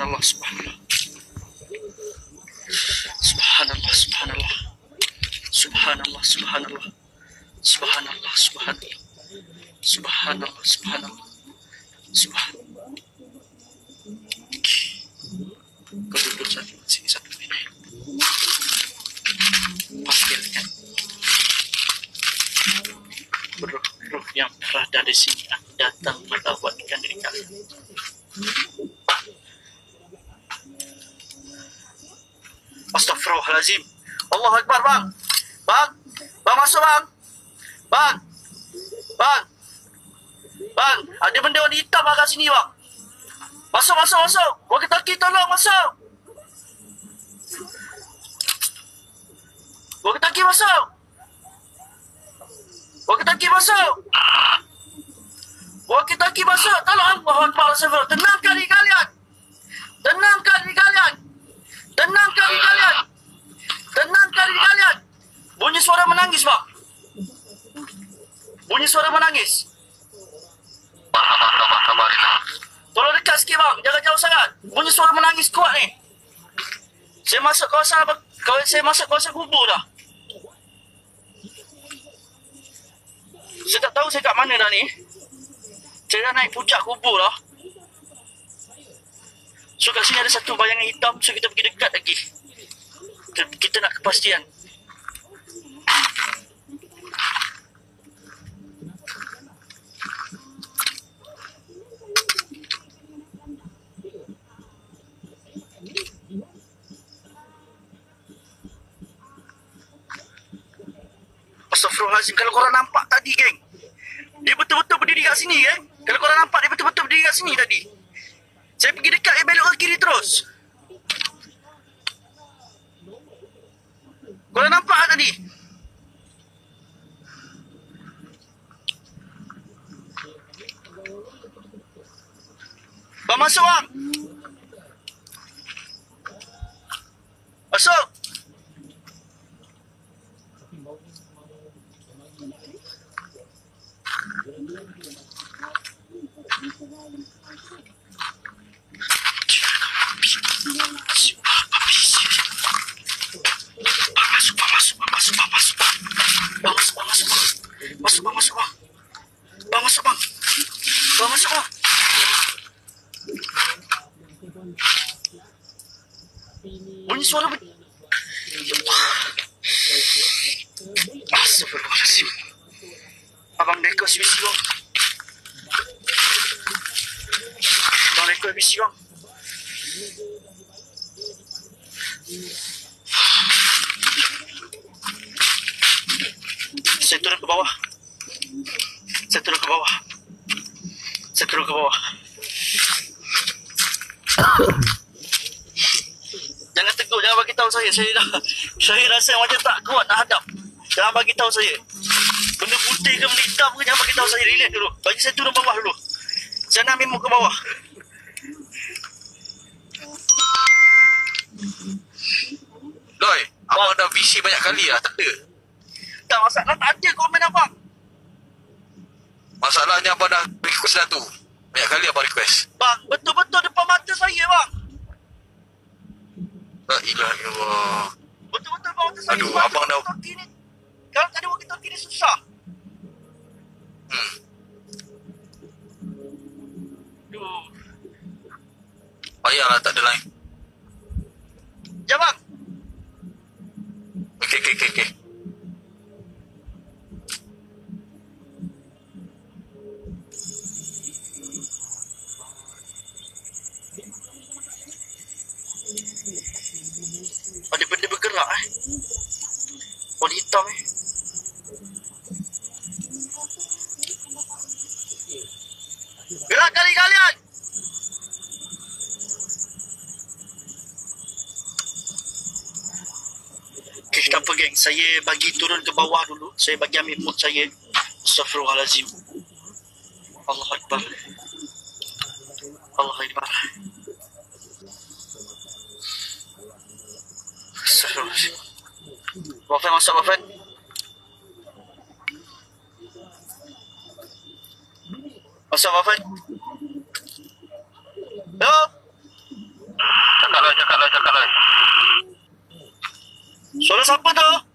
Subhanallah, subhanallah. Subhanallah, subhanallah. Subhanallah, subhanallah. Subhanallah, subhanallah. Subhanallah, subhanallah. Subhanallah. Kau duduk satu sini satu minit. Pastikan. Roh-roh yang berada di sini datang melawatkan diri kalian. Astaghfirullahalazim. Allah Akbar, bang. Bang. Bang masuk, bang. Bang. Bang. Bang, ada benda warna hitam kat sini, bang. Masuk, masuk, masuk. Walkie talkie tolong masuk. Walkie talkie masuk. Walkie talkie masuk. Walkie talkie masuk. Tolong Allah Akbar. Tenangkan diri kalian. Kalian. Diri kalian. Tenangkan diri kalian. Bunyi suara menangis, Pak. Bunyi suara menangis. Tolong dekat sikit, Bang. Jangan jauh sangat. Bunyi suara menangis kuat ni. Saya masuk kawasan apa? Kalau saya masuk kawasan kubur dah. Saya tak tahu saya kat mana dah ni. Saya dah naik puncak kubur dah. So kat sini ada satu bayangan hitam So kita pergi dekat lagi. Kita, nak kepastian. Astaghfirullahaladzim Kalau korang nampak tadi geng Dia betul-betul berdiri kat sini geng. Kalau korang nampak dia betul-betul berdiri kat sini tadi saya pergi dekat, dia belok ke kiri terus. Korang nampak tak tadi bang, masuk, bang, masuk, bang, masuk, bang. Bang, masuk, bang, masuk, bang. Masuk, bang, masuk, bang. Bang, masuk, bang. Bang, masuk, bang. Bunyi suara ber... Astagfirullahaladzim. Abang Deko SBC, bang. Abang Deko SBC, bang. Saya turun ke bawah. Saya turun ke bawah. Saya turun ke bawah. jangan tegur, jangan bagi tahu saya. Saya dah saya rasa macam tak kuat nak hadap. Jangan bagi tahu saya. Benda putih ke benda hitam ke jangan bagi tahu saya. Relax dulu. Bagi saya turun bawah dulu. Saya nak ambil muka bawah. Loy, abang dah visi banyak kali lah, tak ada. Tak masalah tak ada komen abang. Masalahnya abang dah request dah tu. Banyak kali abang request. Bang, betul-betul depan mata saya bang. La ilaha illallah. Betul-betul mata saya. Aduh, abang dah- ni, Kalau tak ada walkie-talkie ni susah. Hmm. Aduh. Payahlah tak ada lain. Ya bang. Okey, okey, okey. okey. Ada benda bergerak eh. Warna hitam eh. Gerak kali kalian. Okay, tak apa geng. Saya bagi turun ke bawah dulu. Saya bagi ambil mood saya. Astaghfirullahalazim. Allah Akbar. Allah Akbar. Bofan masuk Bofan Masuk Bofan Hello? Cakap lah cakap lah cakap lah. Suara siapa tu?